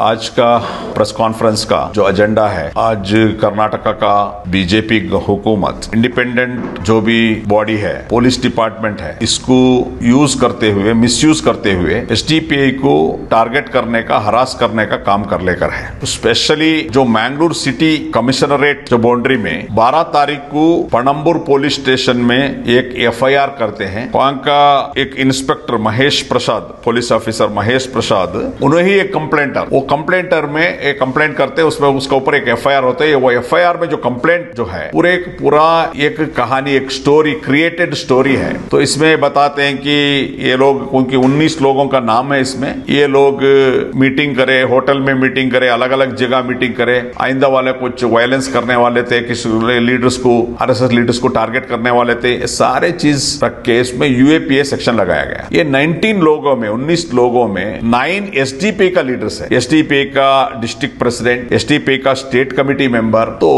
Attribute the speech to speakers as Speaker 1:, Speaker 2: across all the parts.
Speaker 1: आज का press conference का जो एजेंडा है, आज कर्नाटका का बीजेपी हुकूमत इंडिपेंडेंट जो भी बॉडी है पुलिस डिपार्टमेंट है, इसको यूज़ करते हुए मिसयूज करते हुए एस को टारगेट करने का हरास करने का काम कर लेकर है। स्पेशली जो मैंगलोर सिटी कमिश्नरेट जो बाउंड्री में 12 तारीख को पणम्बुर पुलिस स्टेशन में एक एफआईआर करते हैं, वहाँ का एक inspector Mahesh Prasad police officer Mahesh Prasad, उन्हें ही एक कंप्लेंटर वो कंप्लेंटर में एक कंप्लेंट करते हैं, उसमें उसके ऊपर एक एफआईआर होता है। वो एफआईआर में जो कंप्लेंट जो है, पूरे पूरा एक कहानी, एक स्टोरी क्रिएटेड स्टोरी है। तो इसमें बताते हैं कि ये लोग क्योंकि 19 लोगों का नाम है इसमें। ये लोग मीटिंग करे होटल में मीटिंग करे अलग अलग जगह मीटिंग करे। आइंदा वाले कुछ वायलेंस करने वाले थे, किसी लीडर्स को आरएसएस लीडर्स को टारगेट करने वाले थे। सारे चीज़ रख के इसमें यूएपीए सेक्शन लगाया गया। ये 19 लोगों में 19 लोगों में नाइन एसडीपी का लीडर्स है। एसडीपी का डिस्ट्रिक्ट प्रेसिडेंट एसटीपी का स्टेट कमिटी मेंबर तो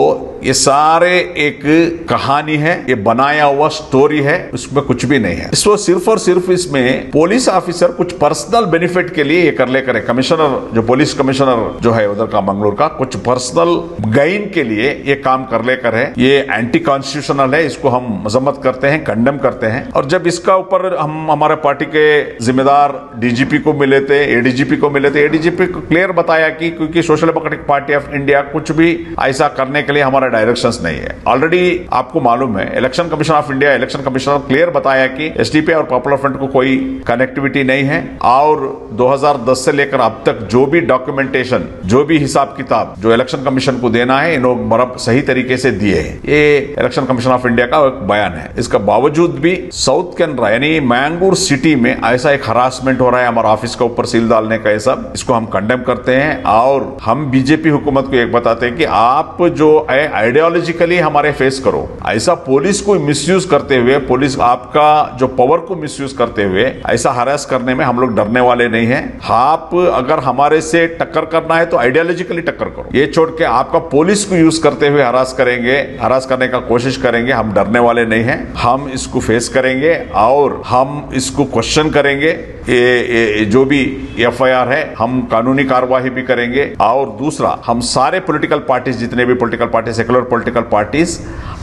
Speaker 1: ये सारे एक कहानी है, ये बनाया हुआ स्टोरी है, उसमें कुछ भी नहीं है। इसको सिर्फ़ और सिर्फ़ इसमें पुलिस ऑफिसर कुछ पर्सनल बेनिफिट के लिए ये कर लेकर है कमिश्नर जो पुलिस कमिश्नर जो है उधर का मंगलोर का, कुछ पर्सनल गेन के लिए ये काम कर लेकर है ये एंटी कॉन्स्टिट्यूशनल है, इसको हम मजम्मत करते हैं कंडेम करते हैं। और जब इसका ऊपर हम, हमारे पार्टी के जिम्मेदार डीजीपी को मिले थे एडीजीपी को मिले थे एडीजीपी को क्लियर बताया कि क्योंकि social democratic party of India कुछ भी ऐसा करने के लिए हमारा डायरेक्शंस नहीं है। ऑलरेडी आपको मालूम है election commission of India election commissioner clear बताया कि एसडीपी और पॉपुलर फ्रंट को कोई कनेक्टिविटी नहीं है और 2010 से लेकर अब तक जो भी डॉक्यूमेंटेशन जो भी हिसाब किताब, जो इलेक्शन कमीशन को देना है इन बरब सही तरीके से दिए हैं। ये इलेक्शन कमीशन ऑफ़ इंडिया का एक बयान है। इसका बावजूद भी साउथ कैनरा यानी मैंगूर सिटी में ऐसा एक हरासमेंट हो रहा है हमारा ऑफ़िस के ऊपर सील डालने का ये सब, इसको हम कंडेम करते हैं और हम बीजेपी हुकूमत को एक बताते हैं कि आप जो है आइडियोलॉजिकली हमारे फेस करो। ऐसा पुलिस को मिसयूज करते हुए पुलिस आपका जो पावर को मिसयूज करते हुए, ऐसा हरास करने में हम लोग डरने वाले नहीं है। आप अगर हमारे से टक्कर करना है तो आइडियोलॉजिकली टक्कर करो। ये छोड़ के आपका पुलिस को यूज़ करते हुए हरास करेंगे हरास करने का कोशिश करेंगे, हम डरने वाले नहीं है। हम इसको फेस करेंगे और हम इसको क्वेश्चन करेंगे। ये, ये जो भी एफआईआर है हम कानूनी कार्यवाही भी करेंगे। और दूसरा हम सारे पॉलिटिकल पार्टीज़ जितने भी political party secular political parties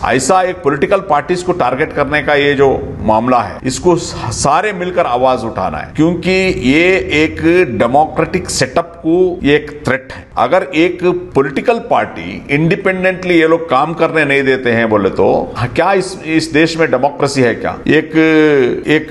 Speaker 1: ऐसा एक पॉलिटिकल पार्टीज़ को टारगेट करने का ये जो मामला है इसको सारे मिलकर आवाज़ उठाना है। क्योंकि ये एक डेमोक्रेटिक सेटअप को एक थ्रेट है। अगर एक पॉलिटिकल पार्टी इंडिपेंडेंटली ये लोग काम करने नहीं देते हैं बोले तो क्या इस इस देश में डेमोक्रेसी है क्या? एक एक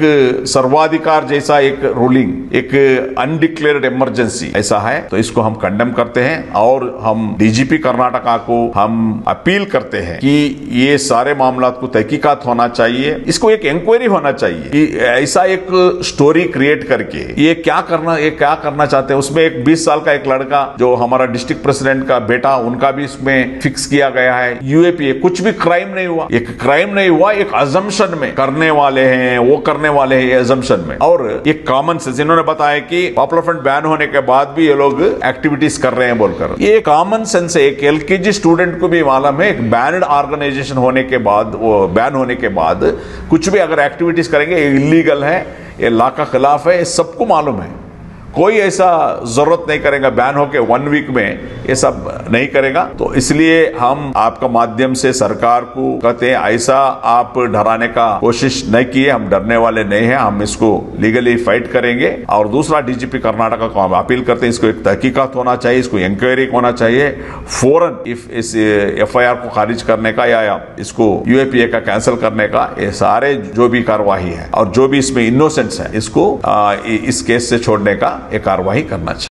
Speaker 1: सर्वाधिकार जैसा एक रूलिंग एक अनडिक्लेयर्ड इमरजेंसी ऐसा है तो इसको हम कंडेम करते हैं और हम डीजीपी कर्नाटका को हम अपील करते हैं कि ये सारे मामला को तहकीकात होना चाहिए। इसको एक इंक्वायरी होना चाहिए कि ऐसा एक स्टोरी क्रिएट करके ये क्या करना, ये क्या करना चाहते हैं? उसमें एक 20 साल का एक लड़का जो हमारा डिस्ट्रिक्ट प्रेसिडेंट का बेटा, उनका भी इसमें फिक्स किया गया है। यूएपीए कुछ भी क्राइम नहीं हुआ। एक क्राइम नहीं हुआ, एक अजम्पन में करने वाले हैं, वो करने वाले हैं एजम्पन में। और एक कॉमन सेंस इन्होंने बताया कि पॉपुलर फ्रंट बैन होने के बाद भी ये लोग एक्टिविटीज़ कर रहे हैं बोलकर। ये कॉमन सेंस है। एक एलकेजी स्टूडेंट को भी मालूम है, एक बैंड ऑर्गेनाइजेशन होने के बाद, वो बैन होने के बाद कुछ भी अगर एक्टिविटीज़ करेंगे इलीगल है, ये लॉ का खिलाफ है सबको मालूम है। कोई ऐसा ज़रूरत नहीं करेगा बैन होके वन वीक में ये सब नहीं करेगा। तो इसलिए हम आपका माध्यम से सरकार को कहते हैं ऐसा आप डराने का कोशिश नहीं किए हम डरने वाले नहीं है हम इसको लीगली फाइट करेंगे। और दूसरा डीजीपी कर्नाटका को हम अपील करते हैं इसको एक तहकीकत होना चाहिए इसको इंक्वायरी होना चाहिए फ़ौरन इफ़ इस एफआईआर को खारिज करने का या इसको यूएपीए का कैंसिल करने का ये सारे जो भी कार्यवाही है और जो भी इसमें इनोसेंस है इसको आ, इस केस से छोड़ने का ये कार्रवाई करना चाहिए।